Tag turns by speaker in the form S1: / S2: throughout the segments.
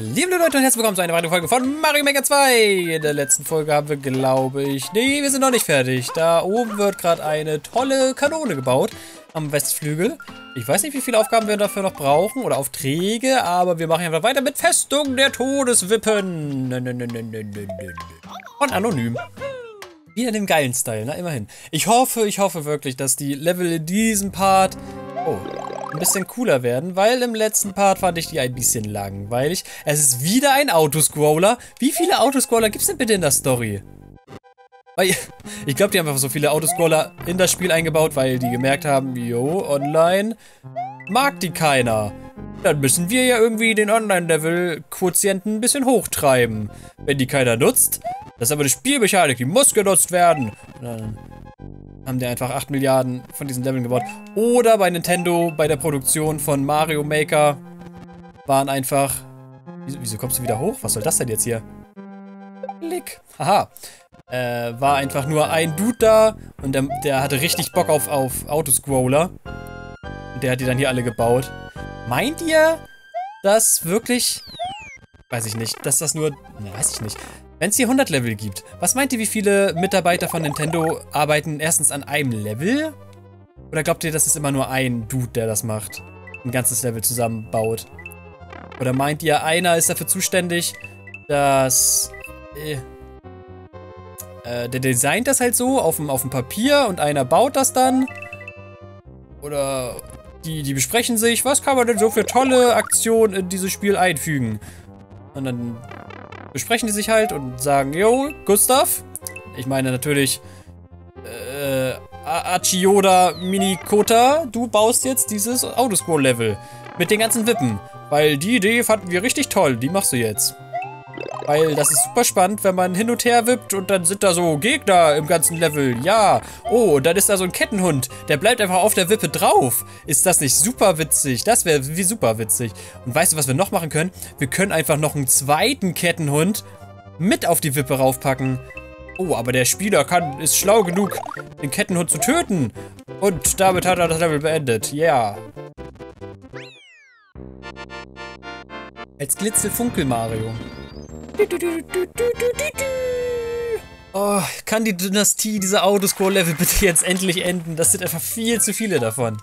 S1: Liebe Leute und herzlich willkommen zu einer weiteren Folge von Mario Maker 2. In der letzten Folge haben wir, glaube ich... Nee, wir sind noch nicht fertig. Da oben wird gerade eine tolle Kanone gebaut am Westflügel. Ich weiß nicht, wie viele Aufgaben wir dafür noch brauchen oder Aufträge, aber wir machen einfach weiter mit Festung der Todeswippen. Und anonym. Wieder den geilen Style, na immerhin. Ich hoffe, ich hoffe wirklich, dass die Level in diesem Part... Oh, ein bisschen cooler werden, weil im letzten Part fand ich die ein bisschen langweilig. Es ist wieder ein Autoscroller. Wie viele Autoscroller gibt es denn bitte in der Story? Ich glaube, die haben einfach so viele Autoscroller in das Spiel eingebaut, weil die gemerkt haben, jo, online mag die keiner. Dann müssen wir ja irgendwie den Online-Level-Quotienten ein bisschen hochtreiben. Wenn die keiner nutzt, das ist aber eine Spielmechanik, die muss genutzt werden. Dann haben die einfach 8 Milliarden von diesen Leveln gebaut. Oder bei Nintendo, bei der Produktion von Mario Maker, waren einfach... Wieso, wieso kommst du wieder hoch? Was soll das denn jetzt hier? Klick. Haha. Äh, war einfach nur ein Dude da und der, der hatte richtig Bock auf, auf Autoscroller. Und der hat die dann hier alle gebaut. Meint ihr, dass wirklich... Weiß ich nicht, dass das nur... Ne, weiß ich nicht. Wenn es hier 100 Level gibt, was meint ihr, wie viele Mitarbeiter von Nintendo arbeiten erstens an einem Level? Oder glaubt ihr, das ist immer nur ein Dude, der das macht? Ein ganzes Level zusammenbaut? Oder meint ihr, einer ist dafür zuständig, dass... Äh, äh, der designt das halt so auf dem, auf dem Papier und einer baut das dann? Oder die, die besprechen sich, was kann man denn so für tolle Aktionen in dieses Spiel einfügen? Und dann besprechen die sich halt und sagen, yo, Gustav, ich meine natürlich, äh, Achioda Minikota, du baust jetzt dieses Autoscroll-Level mit den ganzen Wippen. Weil die Idee fanden wir richtig toll, die machst du jetzt. Weil das ist super spannend, wenn man hin und her wippt und dann sind da so Gegner im ganzen Level. Ja. Oh, und dann ist da so ein Kettenhund. Der bleibt einfach auf der Wippe drauf. Ist das nicht super witzig? Das wäre wie super witzig. Und weißt du, was wir noch machen können? Wir können einfach noch einen zweiten Kettenhund mit auf die Wippe raufpacken. Oh, aber der Spieler kann, ist schlau genug, den Kettenhund zu töten. Und damit hat er das Level beendet. Ja. Yeah. Als Glitzelfunkel Mario. Oh, kann die Dynastie dieser Autoscore-Level bitte jetzt endlich enden? Das sind einfach viel zu viele davon.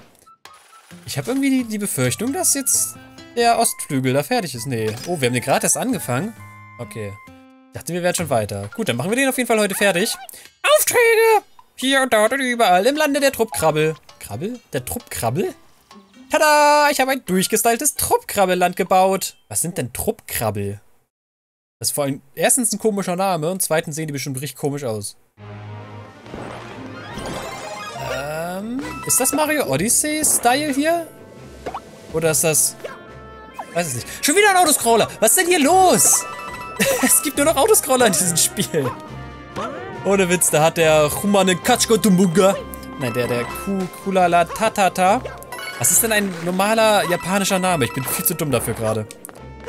S1: Ich habe irgendwie die, die, Befürchtung, dass jetzt der Ostflügel da fertig ist. Nee. Oh, wir haben den gerade erst angefangen. Okay. Ich dachte, wir wären schon weiter. Gut, dann machen wir den auf jeden Fall heute fertig. Aufträge! Hier und dort und überall im Lande der Truppkrabbel. Krabbel? Der Truppkrabbel? Tada! Ich habe ein durchgestyltes Truppkrabbelland gebaut. Was sind denn Truppkrabbel? Das ist vor allem erstens ein komischer Name und zweitens sehen die bestimmt richtig komisch aus. Ähm, ist das Mario Odyssey-Style hier? Oder ist das... Weiß es nicht. Schon wieder ein Autoscroller! Was ist denn hier los? es gibt nur noch Autoscroller in diesem Spiel. Ohne Witz, da hat der Humane Kachko Tumbunga. Nein, der, der Kulala Tatata. Was ist denn ein normaler japanischer Name? Ich bin viel zu dumm dafür gerade.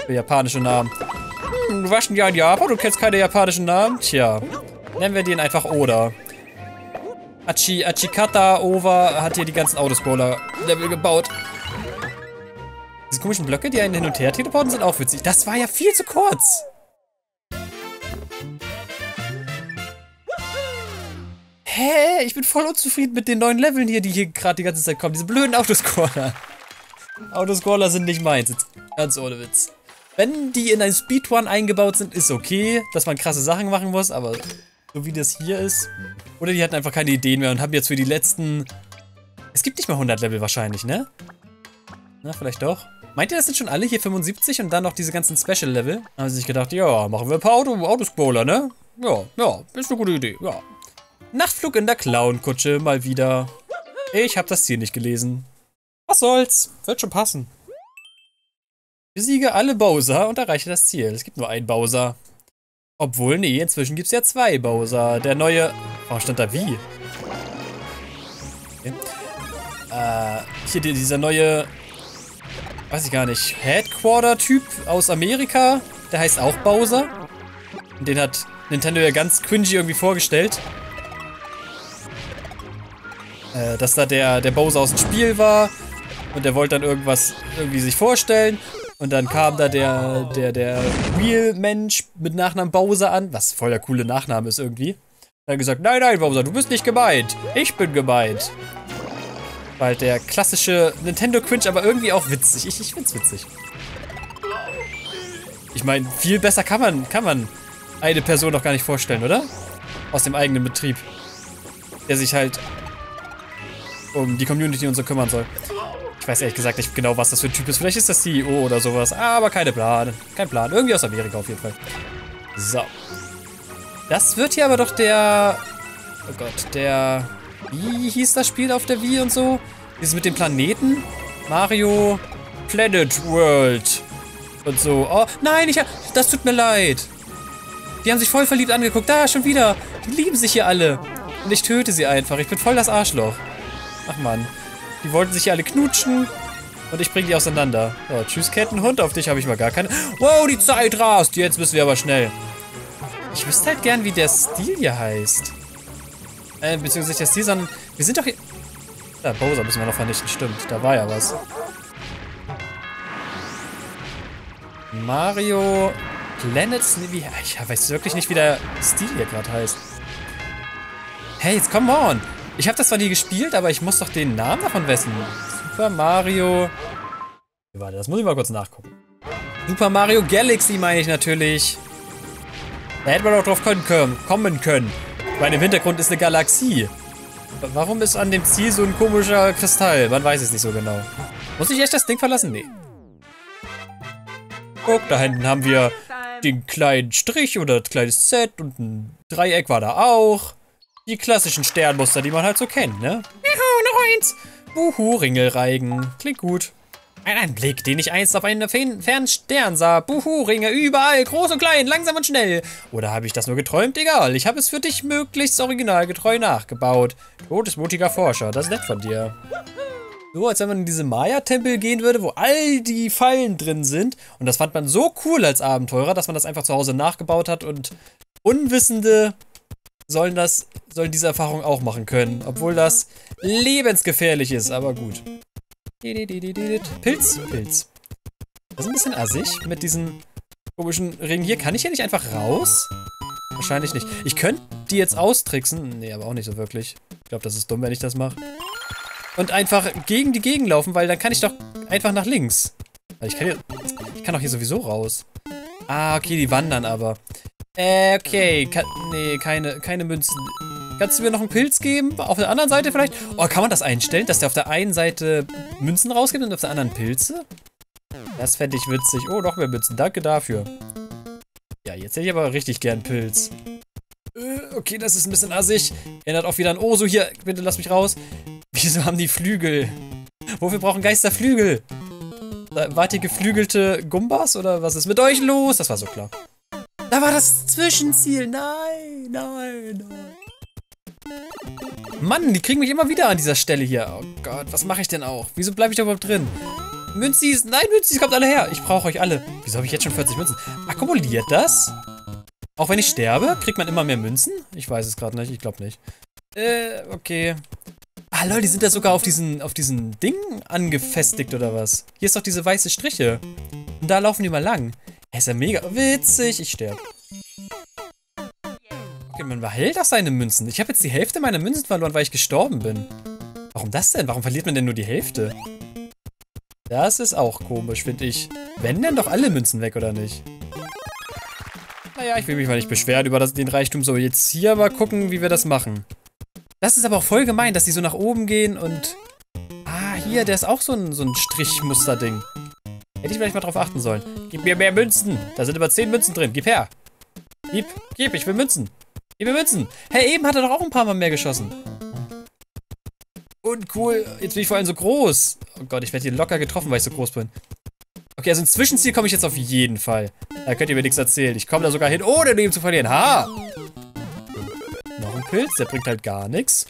S1: Für japanische Namen. Hm, du warst ein in Japan, du kennst keine japanischen Namen? Tja, nennen wir den einfach Oda. Achi, Achikata Over hat hier die ganzen Autoscroller-Level gebaut. Diese komischen Blöcke, die einen hin und her teleporten, sind auch witzig. Das war ja viel zu kurz. Hä? Ich bin voll unzufrieden mit den neuen Leveln hier, die hier gerade die ganze Zeit kommen. Diese blöden Autoscroller. Autoscroller sind nicht meins. Ganz ohne Witz. Wenn die in ein Speedrun eingebaut sind, ist okay, dass man krasse Sachen machen muss, aber so wie das hier ist. Oder die hatten einfach keine Ideen mehr und haben jetzt für die letzten... Es gibt nicht mal 100 Level wahrscheinlich, ne? Na, vielleicht doch. Meint ihr, das sind schon alle hier 75 und dann noch diese ganzen Special-Level? Haben sie sich gedacht, ja, machen wir ein paar Auto Autoscroller, ne? Ja, ja, ist eine gute Idee, ja. Nachtflug in der Clown-Kutsche, mal wieder. Ich habe das Ziel nicht gelesen. Was soll's, wird schon passen. Besiege alle Bowser und erreiche das Ziel. Es gibt nur einen Bowser. Obwohl, nee, inzwischen gibt es ja zwei Bowser. Der neue... Warum stand da wie? Okay. Äh, hier dieser neue... Weiß ich gar nicht. Headquarter-Typ aus Amerika. Der heißt auch Bowser. Den hat Nintendo ja ganz cringy irgendwie vorgestellt. Äh, dass da der, der Bowser aus dem Spiel war. Und der wollte dann irgendwas irgendwie sich vorstellen. Und dann kam da der, der, der Real-Mensch mit Nachnamen Bowser an, was voll der coole Nachname ist irgendwie. Hat gesagt, nein, nein, Bowser, du bist nicht gemeint. Ich bin gemeint. Weil der klassische Nintendo-Cringe, aber irgendwie auch witzig. Ich, ich find's witzig. Ich meine, viel besser kann man, kann man eine Person doch gar nicht vorstellen, oder? Aus dem eigenen Betrieb. Der sich halt um die Community und so kümmern soll. Ich weiß ehrlich gesagt nicht genau, was das für ein Typ ist. Vielleicht ist das CEO oder sowas. Aber keine Plan. Kein Plan. Irgendwie aus Amerika auf jeden Fall. So. Das wird hier aber doch der... Oh Gott, der... Wie hieß das Spiel auf der Wii und so? Dieses mit dem Planeten? Mario Planet World. Und so. Oh, nein, ich... Das tut mir leid. Die haben sich voll verliebt angeguckt. Da, schon wieder. Die lieben sich hier alle. Und ich töte sie einfach. Ich bin voll das Arschloch. Ach man. Die wollten sich alle knutschen. Und ich bringe die auseinander. So, tschüss, Kettenhund. Auf dich habe ich mal gar keine. Wow, die Zeit rast. Jetzt müssen wir aber schnell. Ich wüsste halt gern, wie der Stil hier heißt. Äh, beziehungsweise nicht der Stil, sondern... Wir sind doch hier... Da, Bowser müssen wir noch vernichten. Stimmt, da war ja was. Mario... Planet Snivy... Ich weiß wirklich nicht, wie der Stil hier gerade heißt. Hey, jetzt come on! Ich habe das zwar nie gespielt, aber ich muss doch den Namen davon wissen. Super Mario... Warte, das muss ich mal kurz nachgucken. Super Mario Galaxy meine ich natürlich. Da hätte man auch drauf können, kommen können. Weil im Hintergrund ist eine Galaxie. Warum ist an dem Ziel so ein komischer Kristall? Man weiß es nicht so genau. Muss ich echt das Ding verlassen? Nee. Guck, da hinten haben wir den kleinen Strich oder das kleine Set und ein Dreieck war da auch. Die klassischen Sternmuster, die man halt so kennt, ne? Juhu, noch eins. Buhu, Ringelreigen. Klingt gut. Ein Anblick, den ich einst auf einem fernen Stern sah. Buhu, Ringe überall, groß und klein, langsam und schnell. Oder habe ich das nur geträumt? Egal, ich habe es für dich möglichst originalgetreu nachgebaut. Todesmutiger Forscher, das ist nett von dir. So, als wenn man in diese Maya-Tempel gehen würde, wo all die Fallen drin sind. Und das fand man so cool als Abenteurer, dass man das einfach zu Hause nachgebaut hat und Unwissende sollen das, sollen diese Erfahrung auch machen können. Obwohl das lebensgefährlich ist, aber gut. Pilz, Pilz. Das ist ein bisschen assig mit diesen komischen Ringen hier. Kann ich hier nicht einfach raus? Wahrscheinlich nicht. Ich könnte die jetzt austricksen. Nee, aber auch nicht so wirklich. Ich glaube, das ist dumm, wenn ich das mache. Und einfach gegen die Gegend laufen, weil dann kann ich doch einfach nach links. Ich kann, hier, ich kann doch hier sowieso raus. Ah, okay, die wandern aber. Äh, okay. Kann, nee, keine, keine Münzen. Kannst du mir noch einen Pilz geben? Auf der anderen Seite vielleicht? Oh, kann man das einstellen, dass der auf der einen Seite Münzen rausgibt und auf der anderen Pilze? Das fände ich witzig. Oh, noch mehr Münzen. Danke dafür. Ja, jetzt hätte ich aber richtig gern Pilz. Äh, okay, das ist ein bisschen assig. Erinnert auch wieder an Oso. Hier, bitte lass mich raus. Wieso haben die Flügel? Wofür brauchen Geister Flügel? Wart ihr geflügelte Gumbas oder was ist mit euch los? Das war so klar. Da war das Zwischenziel. Nein, nein, nein. Mann, die kriegen mich immer wieder an dieser Stelle hier. Oh Gott, was mache ich denn auch? Wieso bleibe ich da überhaupt drin? Münzis, nein, Münzis, kommt alle her. Ich brauche euch alle. Wieso habe ich jetzt schon 40 Münzen? Akkumuliert das? Auch wenn ich sterbe, kriegt man immer mehr Münzen? Ich weiß es gerade nicht, ich glaube nicht. Äh, okay. Ah, lol, die sind da sogar auf diesen, auf diesen Ding angefestigt, oder was? Hier ist doch diese weiße Striche. Und da laufen die mal lang. Er ist ja mega witzig. Ich sterbe. Okay, man behält auch seine Münzen. Ich habe jetzt die Hälfte meiner Münzen verloren, weil ich gestorben bin. Warum das denn? Warum verliert man denn nur die Hälfte? Das ist auch komisch, finde ich. Wenn denn doch alle Münzen weg, oder nicht? Naja, ich will mich mal nicht beschweren über das, den Reichtum. So, jetzt hier mal gucken, wie wir das machen. Das ist aber auch voll gemein, dass die so nach oben gehen und... Ah, hier, der ist auch so ein, so ein Strichmuster-Ding. Hätte ich vielleicht mal drauf achten sollen. Gib mir mehr Münzen. Da sind über 10 Münzen drin. Gib her. Gib, gib, ich will Münzen. Gib mir Münzen. Hey, eben hat er doch auch ein paar Mal mehr geschossen. Uncool. Jetzt bin ich vor allem so groß. Oh Gott, ich werde hier locker getroffen, weil ich so groß bin. Okay, also ein Zwischenziel komme ich jetzt auf jeden Fall. Da könnt ihr mir nichts erzählen. Ich komme da sogar hin, ohne Leben zu verlieren. Ha! Noch ein Pilz, der bringt halt gar nichts.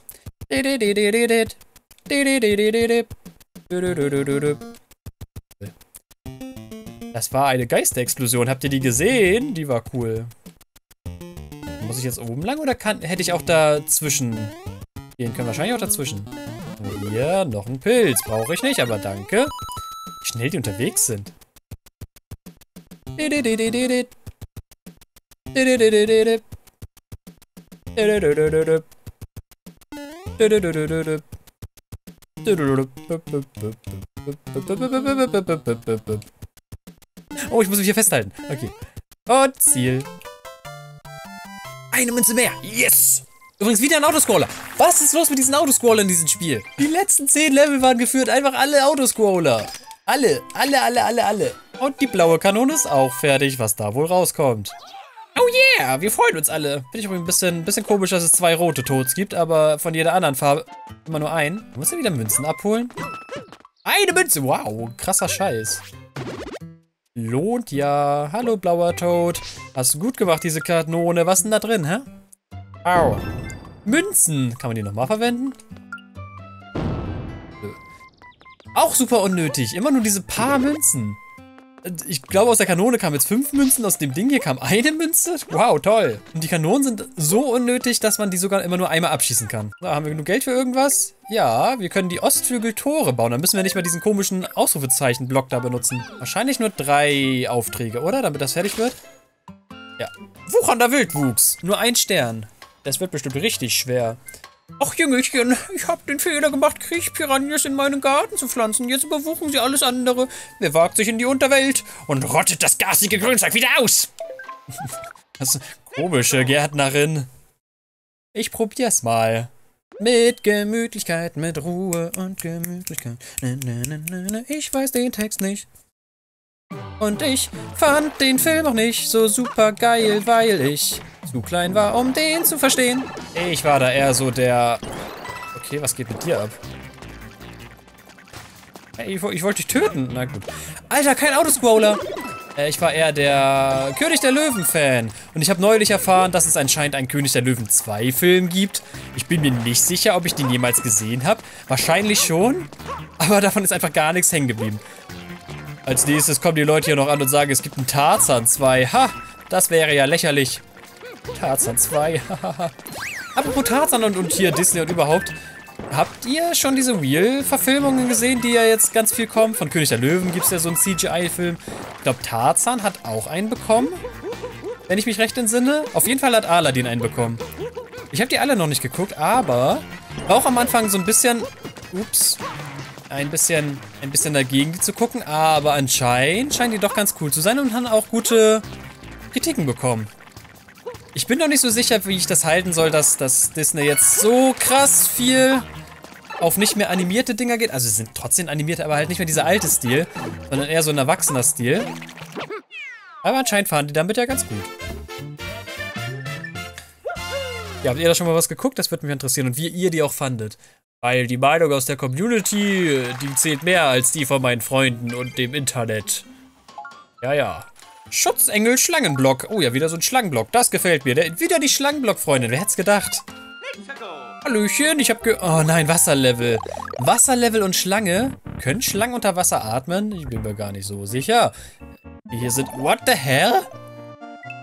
S1: Das war eine Geisterexplosion. Habt ihr die gesehen? Die war cool. Muss ich jetzt oben lang oder kann, hätte ich auch dazwischen gehen können? Wahrscheinlich auch dazwischen. Hier, noch ein Pilz. Brauche ich nicht, aber danke. Wie schnell die unterwegs sind. Oh, ich muss mich hier festhalten. Okay. Und Ziel. Eine Münze mehr. Yes! Übrigens wieder ein Autoscroller. Was ist los mit diesen Autoscrollern in diesem Spiel? Die letzten 10 Level waren geführt einfach alle Autoscroller. Alle, alle, alle, alle, alle. Und die blaue Kanone ist auch fertig, was da wohl rauskommt. Oh yeah, wir freuen uns alle. Finde ich übrigens ein bisschen, bisschen komisch, dass es zwei rote Toads gibt, aber von jeder anderen Farbe immer nur ein. Muss er wieder Münzen abholen? Eine Münze, wow, krasser Scheiß. Lohnt ja. Hallo, blauer Toad. Hast du gut gemacht, diese Kanone. Was ist denn da drin, hä? Au. Münzen. Kann man die nochmal verwenden? Auch super unnötig. Immer nur diese paar Münzen. Ich glaube, aus der Kanone kamen jetzt fünf Münzen, aus dem Ding hier kam eine Münze. Wow, toll. Und die Kanonen sind so unnötig, dass man die sogar immer nur einmal abschießen kann. So, haben wir genug Geld für irgendwas? Ja, wir können die Ostflügel-Tore bauen. Dann müssen wir nicht mehr diesen komischen Ausrufezeichen-Block da benutzen. Wahrscheinlich nur drei Aufträge, oder? Damit das fertig wird? Ja. Wuchernder Wildwuchs. Nur ein Stern. Das wird bestimmt richtig schwer. Ach, Jüngelchen, ich habe den Fehler gemacht, Kriechpiranhas in meinen Garten zu pflanzen. Jetzt überwuchen sie alles andere. Wer wagt sich in die Unterwelt und rottet das garstige Grünzeug wieder aus? das ist komische Gärtnerin. Ich probier's mal. Mit Gemütlichkeit, mit Ruhe und Gemütlichkeit. Ich weiß den Text nicht. Und ich fand den Film auch nicht so super geil, weil ich zu klein war, um den zu verstehen. Ich war da eher so der... Okay, was geht mit dir ab? Hey, ich, ich wollte dich töten. Na gut. Alter, kein Autoscroller. Äh, ich war eher der König der Löwen-Fan. Und ich habe neulich erfahren, dass es anscheinend einen König der Löwen 2 Film gibt. Ich bin mir nicht sicher, ob ich den jemals gesehen habe. Wahrscheinlich schon. Aber davon ist einfach gar nichts hängen geblieben. Als nächstes kommen die Leute hier noch an und sagen, es gibt einen Tarzan 2. Ha, das wäre ja lächerlich. Tarzan 2, Apropos Tarzan und, und hier Disney und überhaupt. Habt ihr schon diese Real-Verfilmungen gesehen, die ja jetzt ganz viel kommen? Von König der Löwen gibt es ja so einen CGI-Film. Ich glaube, Tarzan hat auch einen bekommen. Wenn ich mich recht entsinne. Auf jeden Fall hat Aladdin einen bekommen. Ich habe die alle noch nicht geguckt, aber auch am Anfang so ein bisschen... Ups. Ein bisschen, ein bisschen dagegen zu gucken, aber anscheinend scheinen die doch ganz cool zu sein und haben auch gute Kritiken bekommen. Ich bin noch nicht so sicher, wie ich das halten soll, dass, dass Disney jetzt so krass viel auf nicht mehr animierte Dinger geht. Also sie sind trotzdem animiert, aber halt nicht mehr dieser alte Stil, sondern eher so ein erwachsener Stil. Aber anscheinend fahren die damit ja ganz gut. Ja, habt ihr da schon mal was geguckt? Das würde mich interessieren. Und wie ihr die auch fandet. Weil die Meinung aus der Community, die zählt mehr als die von meinen Freunden und dem Internet. Ja, ja. Schutzengel Schlangenblock. Oh ja, wieder so ein Schlangenblock. Das gefällt mir. Der, wieder die Schlangenblock-Freundin. Wer hätte es gedacht? Hallöchen, ich hab ge... Oh nein, Wasserlevel. Wasserlevel und Schlange. Können Schlangen unter Wasser atmen? Ich bin mir gar nicht so sicher. Hier sind... What the hell?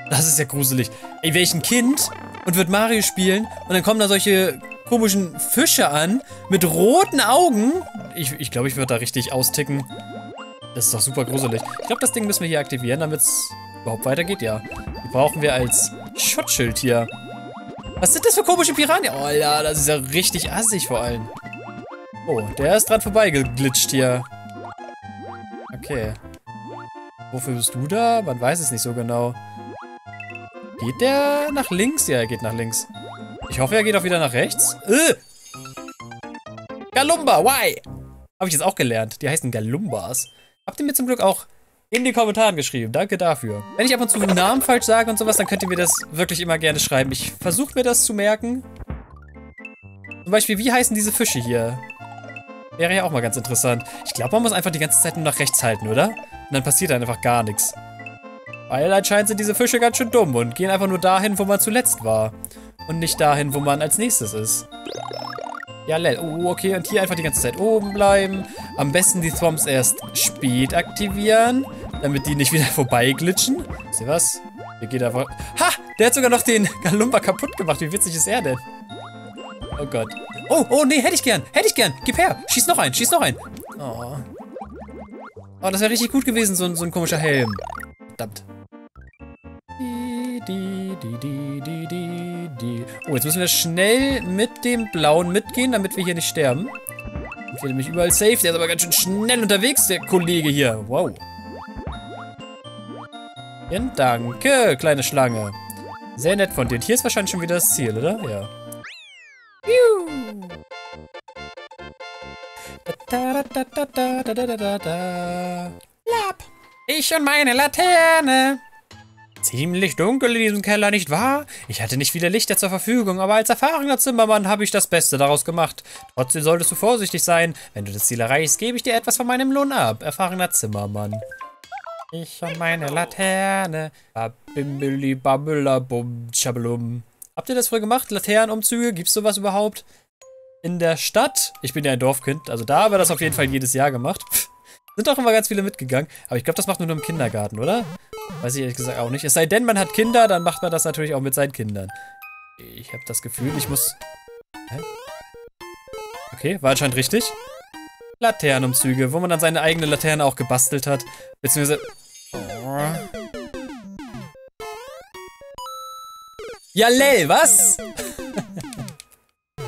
S1: Das ist ja gruselig. Ey, wäre ich ein Kind und würde Mario spielen und dann kommen da solche komischen Fische an mit roten Augen. Ich glaube, ich, glaub, ich würde da richtig austicken. Das ist doch super gruselig. Ich glaube, das Ding müssen wir hier aktivieren, damit es überhaupt weitergeht. Ja. Die brauchen wir als Schutzschild hier. Was sind das für komische Piranha? Oh, ja, das ist ja richtig assig vor allem. Oh, der ist dran vorbeigeglitscht hier. Okay. Wofür bist du da? Man weiß es nicht so genau. Geht der nach links? Ja, er geht nach links. Ich hoffe, er geht auch wieder nach rechts. Äh! Galumba, why? Habe ich jetzt auch gelernt. Die heißen Galumbas. Habt ihr mir zum Glück auch in die Kommentaren geschrieben. Danke dafür. Wenn ich ab und zu Namen falsch sage und sowas, dann könnt ihr mir das wirklich immer gerne schreiben. Ich versuche mir das zu merken. Zum Beispiel, wie heißen diese Fische hier? Wäre ja auch mal ganz interessant. Ich glaube, man muss einfach die ganze Zeit nur nach rechts halten, oder? Und dann passiert dann einfach gar nichts. Weil anscheinend sind diese Fische ganz schön dumm und gehen einfach nur dahin, wo man zuletzt war. Und nicht dahin, wo man als nächstes ist. Ja, lel. Oh, okay. Und hier einfach die ganze Zeit oben bleiben. Am besten die Thwomps erst spät aktivieren, damit die nicht wieder vorbeiglitschen. Wisst ihr was? Wir gehen einfach... Ha! Der hat sogar noch den Galumba kaputt gemacht. Wie witzig ist er denn? Oh Gott. Oh, oh, nee, hätte ich gern. Hätte ich gern. Gib her. Schieß noch ein. Schieß noch ein. Oh. Oh, das wäre richtig gut gewesen, so, so ein komischer Helm. Verdammt. Oh, jetzt müssen wir schnell mit dem Blauen mitgehen, damit wir hier nicht sterben. Ich will nämlich überall safe. Der ist aber ganz schön schnell unterwegs, der Kollege hier. Wow. Ja, danke, kleine Schlange. Sehr nett von dir. Und hier ist wahrscheinlich schon wieder das Ziel, oder? Ja. Lab. Ich und meine Laterne. Ziemlich dunkel in diesem Keller, nicht wahr? Ich hatte nicht viele Lichter zur Verfügung, aber als erfahrener Zimmermann habe ich das Beste daraus gemacht. Trotzdem solltest du vorsichtig sein. Wenn du das Ziel erreichst, gebe ich dir etwas von meinem Lohn ab. Erfahrener Zimmermann. Ich und meine Laterne. Babimbili babbela bum schablum. Habt ihr das früher gemacht? Laternenumzüge? Gibt's sowas überhaupt? In der Stadt? Ich bin ja ein Dorfkind, also da haben wir das auf jeden Fall jedes Jahr gemacht. Sind doch immer ganz viele mitgegangen. Aber ich glaube, das macht nur im Kindergarten, oder? Weiß ich ehrlich gesagt auch nicht. Es sei denn, man hat Kinder, dann macht man das natürlich auch mit seinen Kindern. Ich habe das Gefühl, ich muss... Hä? Okay, war anscheinend richtig. Laternenumzüge, wo man dann seine eigene Laterne auch gebastelt hat. Beziehungsweise... Ja, lel, was?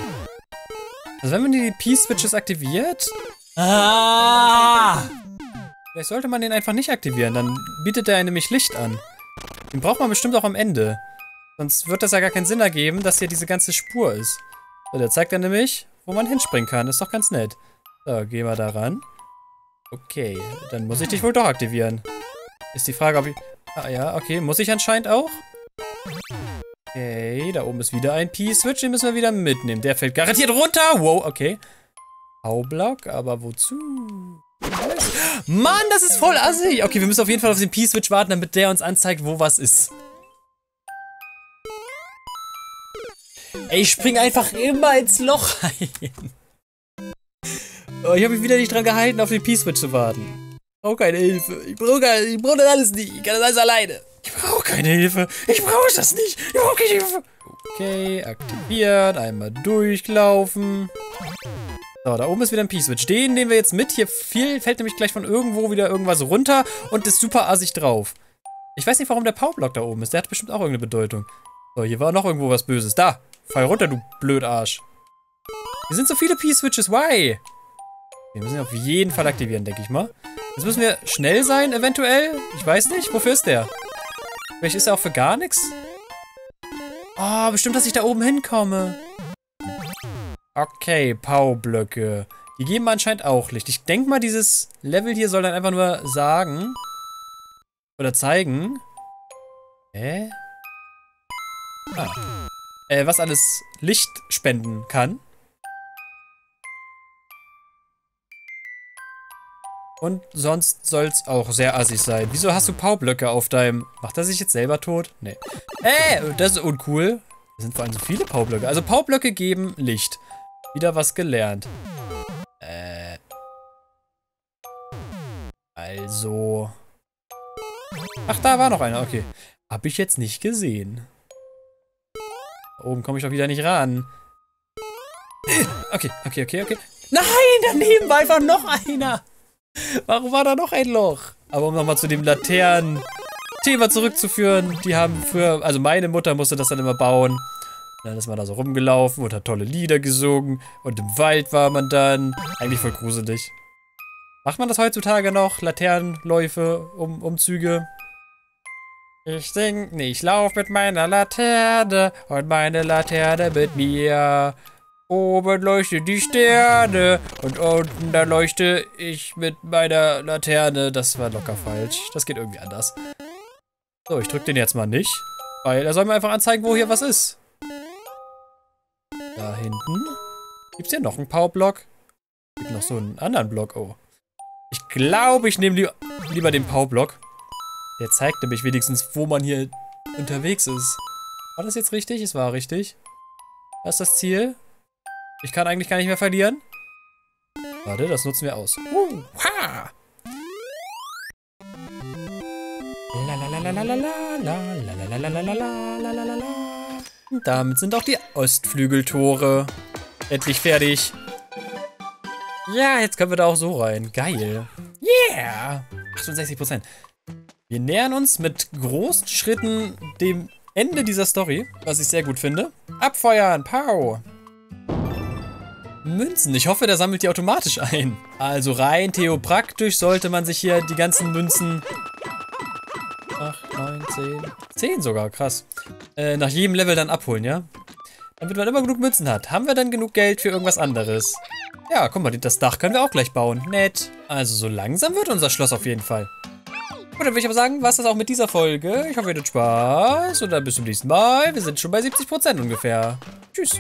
S1: also wenn man die P-Switches aktiviert... Ah! Vielleicht sollte man den einfach nicht aktivieren, dann bietet er nämlich Licht an. Den braucht man bestimmt auch am Ende. Sonst wird das ja gar keinen Sinn ergeben, dass hier diese ganze Spur ist. So, der zeigt dann nämlich, wo man hinspringen kann. ist doch ganz nett. So, gehen wir da ran. Okay, dann muss ich dich wohl doch aktivieren. Ist die Frage, ob ich... Ah ja, okay, muss ich anscheinend auch? Okay, da oben ist wieder ein P-Switch, den müssen wir wieder mitnehmen. Der fällt garantiert runter. Wow, okay. Baublock, aber wozu? Mann, das ist voll assig. Okay, wir müssen auf jeden Fall auf den P-Switch warten, damit der uns anzeigt, wo was ist. Ey, ich spring einfach immer ins Loch rein. Oh, ich habe mich wieder nicht dran gehalten, auf den P-Switch zu warten. Ich brauche keine Hilfe. Ich brauche brauch das alles nicht. Ich kann das alles alleine. Ich brauche keine Hilfe. Ich brauche das nicht. Ich brauche keine Hilfe. Okay, aktiviert. Einmal durchlaufen. So, da oben ist wieder ein P-Switch. Den nehmen wir jetzt mit. Hier viel, fällt nämlich gleich von irgendwo wieder irgendwas runter und ist super assig drauf. Ich weiß nicht, warum der Powerblock da oben ist. Der hat bestimmt auch irgendeine Bedeutung. So, hier war noch irgendwo was Böses. Da! Fall runter, du Blödarsch. Hier sind so viele P-Switches. Why? Wir müssen ihn auf jeden Fall aktivieren, denke ich mal. Jetzt müssen wir schnell sein, eventuell. Ich weiß nicht. Wofür ist der? Vielleicht ist er auch für gar nichts? Oh, bestimmt, dass ich da oben hinkomme. Okay, Powerblöcke. Die geben anscheinend auch Licht. Ich denke mal, dieses Level hier soll dann einfach nur sagen oder zeigen. Hä? Ah. Äh, was alles Licht spenden kann. Und sonst soll es auch sehr assig sein. Wieso hast du Powerblöcke auf deinem... Macht er sich jetzt selber tot? Nee. Äh, das ist uncool. Da sind vor allem so viele Powerblöcke. Also Powerblöcke geben Licht. Wieder was gelernt. Äh. Also. Ach, da war noch einer. Okay. Hab ich jetzt nicht gesehen. Da oben komme ich doch wieder nicht ran. Okay, okay, okay, okay. Nein, daneben war einfach noch einer. Warum war da noch ein Loch? Aber um nochmal zu dem Laternen-Thema zurückzuführen, die haben früher, also meine Mutter musste das dann immer bauen. Dann ist man da so rumgelaufen und hat tolle Lieder gesungen. Und im Wald war man dann. Eigentlich voll gruselig. Macht man das heutzutage noch? Laternenläufe, um, Umzüge? Ich sing, nee, ich lauf mit meiner Laterne und meine Laterne mit mir. Oben leuchtet die Sterne und unten da leuchte ich mit meiner Laterne. Das war locker falsch. Das geht irgendwie anders. So, ich drück den jetzt mal nicht, weil er soll mir einfach anzeigen, wo hier was ist. Da hinten. Gibt es hier noch einen Powerblock? Gibt noch so einen anderen Block. Oh. Ich glaube, ich nehme li lieber den Powerblock. Der zeigt nämlich wenigstens, wo man hier unterwegs ist. War das jetzt richtig? Es war richtig. Das ist das Ziel. Ich kann eigentlich gar nicht mehr verlieren. Warte, das nutzen wir aus. Uh, ha! Und damit sind auch die Ostflügeltore endlich fertig. Ja, jetzt können wir da auch so rein. Geil. Yeah! 68%. Wir nähern uns mit großen Schritten dem Ende dieser Story, was ich sehr gut finde. Abfeuern, pow! Münzen. Ich hoffe, der sammelt die automatisch ein. Also rein theopraktisch sollte man sich hier die ganzen Münzen... 8, 9, 10... 10 sogar, krass. Äh, nach jedem Level dann abholen, ja? Damit man immer genug Münzen hat. Haben wir dann genug Geld für irgendwas anderes? Ja, guck mal, das Dach können wir auch gleich bauen. Nett. Also so langsam wird unser Schloss auf jeden Fall. Gut, dann würde ich aber sagen, was das auch mit dieser Folge. Ich hoffe, ihr hattet Spaß und dann bis zum nächsten Mal. Wir sind schon bei 70% ungefähr. Tschüss.